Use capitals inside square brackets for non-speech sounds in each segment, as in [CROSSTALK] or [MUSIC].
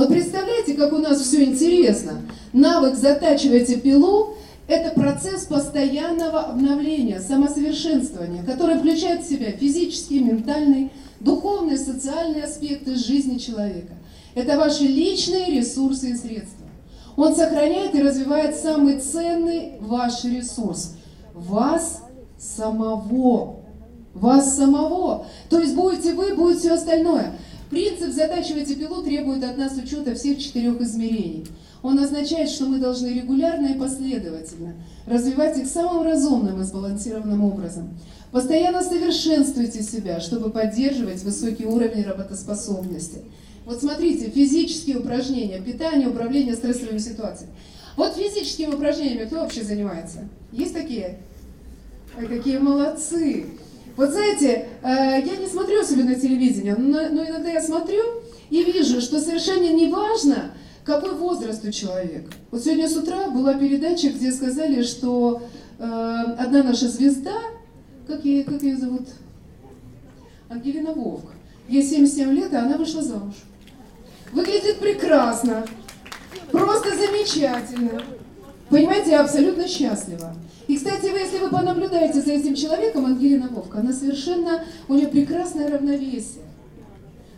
Вот представляете, как у нас все интересно. Навык затачивайте пилу – это процесс постоянного обновления, самосовершенствования, который включает в себя физический, ментальный, духовные, социальные аспекты жизни человека. Это ваши личные ресурсы и средства. Он сохраняет и развивает самый ценный ваш ресурс – вас самого. Вас самого. То есть будете вы, будет все остальное. Принцип «затачивайте пилу» требует от нас учета всех четырех измерений. Он означает, что мы должны регулярно и последовательно развивать их самым разумным и сбалансированным образом. Постоянно совершенствуйте себя, чтобы поддерживать высокий уровень работоспособности. Вот смотрите, физические упражнения, питание, управление стрессовыми ситуациями. Вот физическими упражнениями кто вообще занимается? Есть такие? Ой, какие молодцы! Вот знаете, э, я не смотрю особенно телевидение, но, но иногда я смотрю и вижу, что совершенно не важно, какой возраст у человека. Вот сегодня с утра была передача, где сказали, что э, одна наша звезда, как ее, как ее зовут? Ангелина Вовк. Ей 77 лет, и она вышла замуж. Выглядит прекрасно, просто замечательно. Понимаете, я абсолютно счастлива. И, кстати, вы, если вы понаблюдаете за этим человеком, Ангелина Вовка, она совершенно, у нее прекрасное равновесие.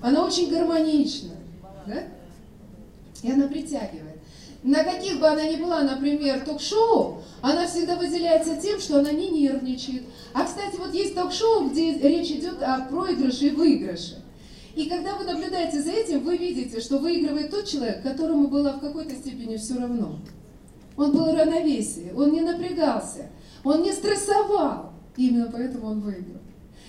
Она очень гармонична, да? И она притягивает. На каких бы она ни была, например, ток-шоу, она всегда выделяется тем, что она не нервничает. А, кстати, вот есть ток-шоу, где речь идет о проигрыше и выигрыше. И когда вы наблюдаете за этим, вы видите, что выигрывает тот человек, которому было в какой-то степени все равно. Он был в равновесии, он не напрягался, он не стрессовал. Именно поэтому он выиграл.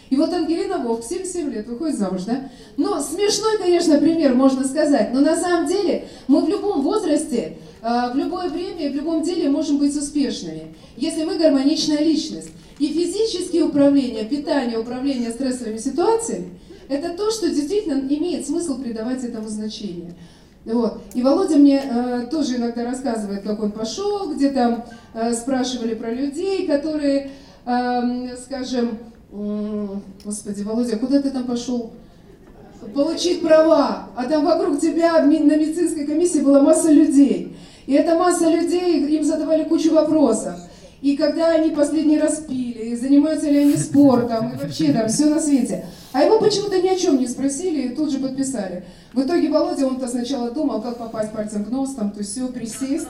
И вот Ангелина Вовк, 77 лет, выходит замуж, да? Но смешной, конечно, пример, можно сказать. Но на самом деле мы в любом возрасте, а, в любое время в любом деле можем быть успешными, если мы гармоничная личность. И физические управления, питание, управление стрессовыми ситуациями – это то, что действительно имеет смысл придавать этому значение. Вот. И Володя мне э, тоже иногда рассказывает, как он пошел, где там э, спрашивали про людей, которые, э, скажем, э, господи, Володя, куда ты там пошел? Получить права, а там вокруг тебя на медицинской комиссии была масса людей. И эта масса людей, им задавали кучу вопросов. И когда они последний раз пили, и занимаются ли они спортом, и вообще там все на свете. А его почему-то ни о чем не спросили и тут же подписали. В итоге Володя, он-то сначала думал, как попасть пальцем в нос, там, то все, присесть.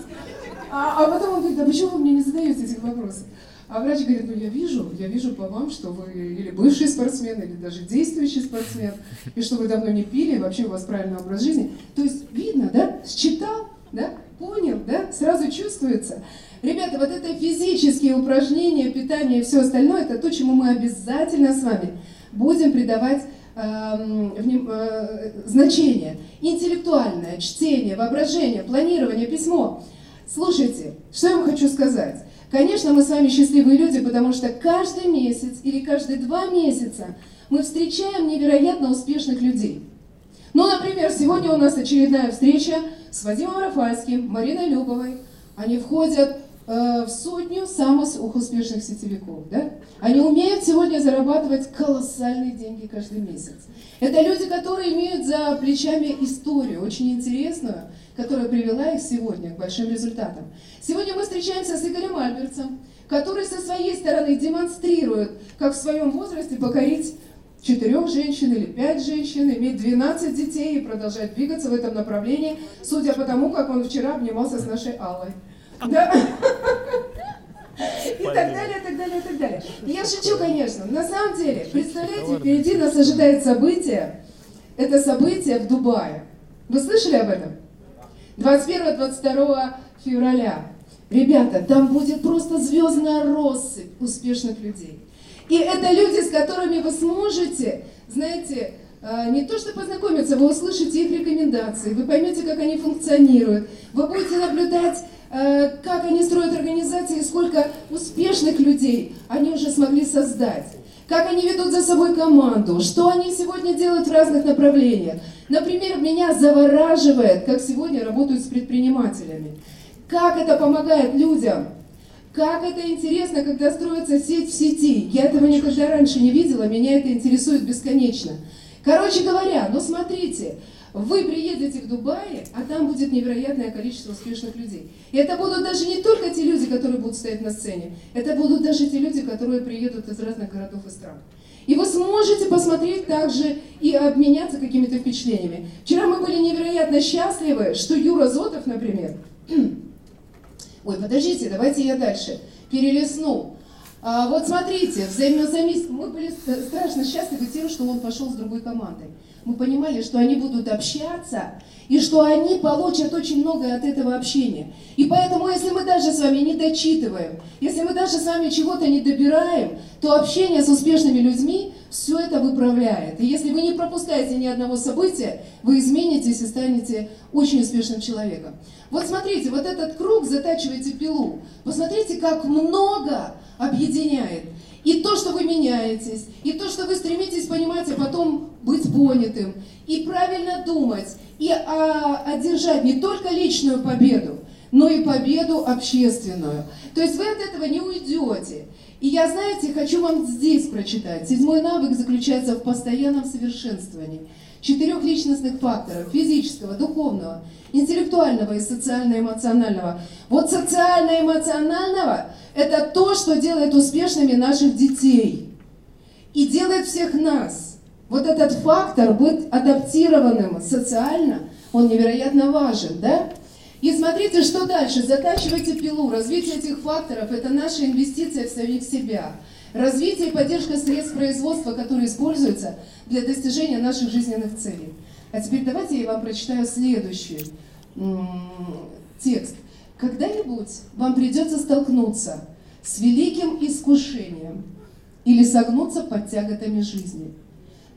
А, а потом он говорит, а почему вы мне не задаете этих вопросов? А врач говорит, ну я вижу, я вижу по вам, что вы или бывший спортсмен, или даже действующий спортсмен, и что вы давно не пили, и вообще у вас правильный образ жизни. То есть видно, да, считал, да, понял, да, сразу чувствуется. Ребята, вот это физические упражнения, питание и все остальное, это то, чему мы обязательно с вами будем придавать э, значение. Интеллектуальное, чтение, воображение, планирование, письмо. Слушайте, что я вам хочу сказать. Конечно, мы с вами счастливые люди, потому что каждый месяц или каждые два месяца мы встречаем невероятно успешных людей. Ну, например, сегодня у нас очередная встреча с Вадимом Рафальским, Мариной Любовой. Они входят Э, в сотню самых успешных сетевиков. Да? Они умеют сегодня зарабатывать колоссальные деньги каждый месяц. Это люди, которые имеют за плечами историю, очень интересную, которая привела их сегодня к большим результатам. Сегодня мы встречаемся с Игорем Альбертсом, который со своей стороны демонстрирует, как в своем возрасте покорить четырех женщин или пять женщин, иметь 12 детей и продолжать двигаться в этом направлении, судя по тому, как он вчера обнимался с нашей Аллой. Да. [LAUGHS] И так далее, так далее, так далее. Я шучу, конечно. На самом деле, представляете, впереди нас ожидает событие. Это событие в Дубае. Вы слышали об этом? 21-22 февраля. Ребята, там будет просто звездная россыпь успешных людей. И это люди, с которыми вы сможете, знаете, э, не то что познакомиться, вы услышите их рекомендации, вы поймете, как они функционируют, вы будете наблюдать как они строят организации, сколько успешных людей они уже смогли создать, как они ведут за собой команду, что они сегодня делают в разных направлениях. Например, меня завораживает, как сегодня работают с предпринимателями. Как это помогает людям, как это интересно, когда строится сеть в сети. Я этого никогда раньше не видела, меня это интересует бесконечно. Короче говоря, ну смотрите, Вы приедете в Дубай, а там будет невероятное количество успешных людей. И это будут даже не только те люди, которые будут стоять на сцене, это будут даже те люди, которые приедут из разных городов и стран. И вы сможете посмотреть также и обменяться какими-то впечатлениями. Вчера мы были невероятно счастливы, что Юра Зотов, например, [CLEARS THROAT] ой, подождите, давайте я дальше перелесну. А, вот смотрите, взаимозамис... мы были страшно счастливы тем, что он пошел с другой командой. Мы понимали, что они будут общаться, и что они получат очень многое от этого общения. И поэтому, если мы даже с вами не дочитываем, если мы даже с вами чего-то не добираем, то общение с успешными людьми все это выправляет. И если вы не пропускаете ни одного события, вы изменитесь и станете очень успешным человеком. Вот смотрите, вот этот круг, затачивайте пилу. Посмотрите, как много объединяет. И то, что вы меняетесь, и то, что вы стремитесь понимать, а потом быть понятым, и правильно думать, и а, одержать не только личную победу, но и победу общественную. То есть вы от этого не уйдете. И я, знаете, хочу вам здесь прочитать. Седьмой навык заключается в постоянном совершенствовании четырех личностных факторов – физического, духовного, интеллектуального и социально-эмоционального. Вот социально-эмоционального – это то, что делает успешными наших детей и делает всех нас. Вот этот фактор быть адаптированным социально, он невероятно важен, да? И смотрите, что дальше. Затачивайте пилу. Развитие этих факторов – это наша инвестиция в самих себя. Развитие и поддержка средств производства, которые используются для достижения наших жизненных целей. А теперь давайте я вам прочитаю следующий текст. Когда-нибудь вам придется столкнуться с великим искушением или согнуться под тяготами жизни.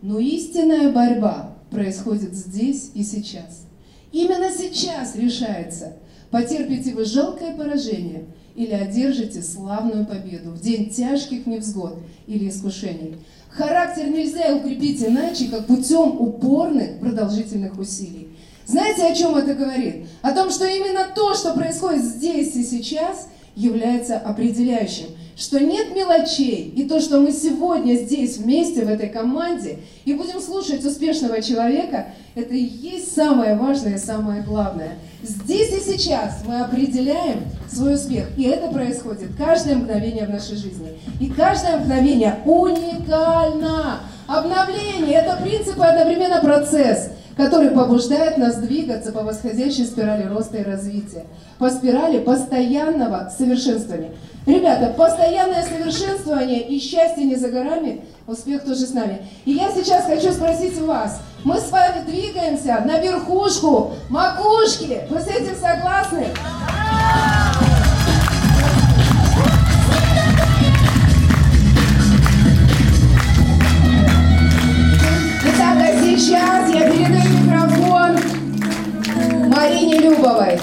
Но истинная борьба происходит здесь и сейчас. Именно сейчас решается, потерпите вы жалкое поражение или одержите славную победу в день тяжких невзгод или искушений. Характер нельзя укрепить иначе, как путем упорных продолжительных усилий. Знаете, о чем это говорит? О том, что именно то, что происходит здесь и сейчас, является определяющим – что нет мелочей, и то, что мы сегодня здесь вместе в этой команде и будем слушать успешного человека, это и есть самое важное самое главное. Здесь и сейчас мы определяем свой успех, и это происходит каждое мгновение в нашей жизни. И каждое мгновение уникально. Обновление – это принцип и одновременно процесс – который побуждает нас двигаться по восходящей спирали роста и развития, по спирали постоянного совершенствования. Ребята, постоянное совершенствование и счастье не за горами, успех тоже с нами. И я сейчас хочу спросить вас, мы с вами двигаемся на верхушку макушки, вы с этим согласны? Итак, а сейчас я передаю микрофон Марине Любовой.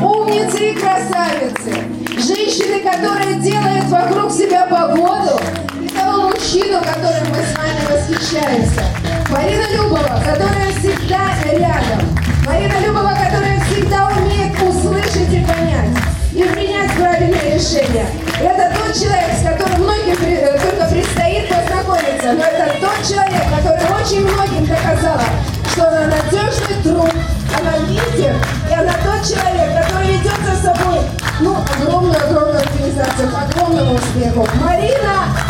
Умницы и красавицы! Женщины, которые делают вокруг себя погоду, и того мужчину, которым мы с вами восхищаемся. Марина Любова, которая всегда рядом. Марина Любова, которая всегда умеет услышать и понять, и принять правильное решение. Это тот человек, с которым многим э, только предстоит познакомиться, но это тот человек, который очень многим доказала, что она надежный друг, она лидер, и она тот человек, снегов. Марина